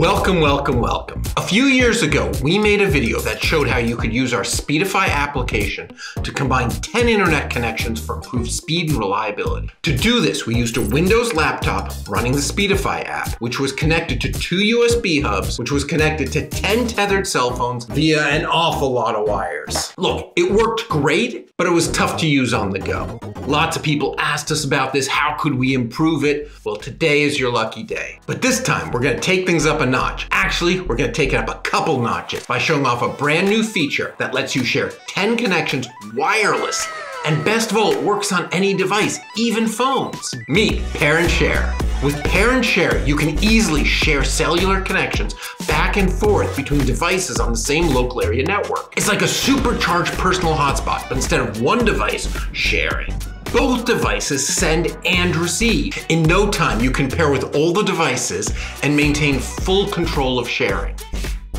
Welcome, welcome, welcome. A few years ago, we made a video that showed how you could use our Speedify application to combine 10 internet connections for improved speed and reliability. To do this, we used a Windows laptop running the Speedify app, which was connected to two USB hubs, which was connected to 10 tethered cell phones via an awful lot of wires. Look, it worked great, but it was tough to use on the go. Lots of people asked us about this, how could we improve it? Well, today is your lucky day. But this time, we're gonna take things up a notch. Actually, we're gonna take it up a couple notches by showing off a brand new feature that lets you share 10 connections wirelessly. And best of all, it works on any device, even phones. Meet Pair and Share. With Pair and Share, you can easily share cellular connections back and forth between devices on the same local area network. It's like a supercharged personal hotspot, but instead of one device, sharing. Both devices send and receive. In no time, you can pair with all the devices and maintain full control of sharing.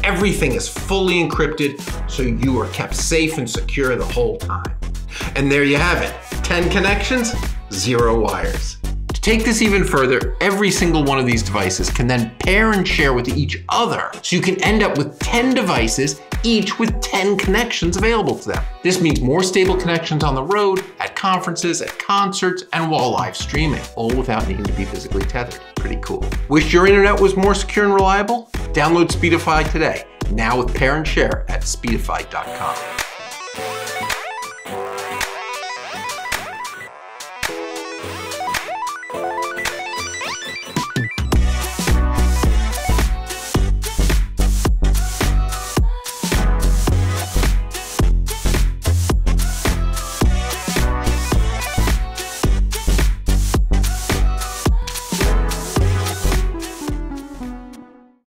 Everything is fully encrypted, so you are kept safe and secure the whole time. And there you have it 10 connections, zero wires. To take this even further, every single one of these devices can then pair and share with each other. So you can end up with 10 devices each with 10 connections available to them. This means more stable connections on the road, conferences, at concerts, and while live streaming, all without needing to be physically tethered. Pretty cool. Wish your internet was more secure and reliable? Download Speedify today, now with Pair and Share at speedify.com.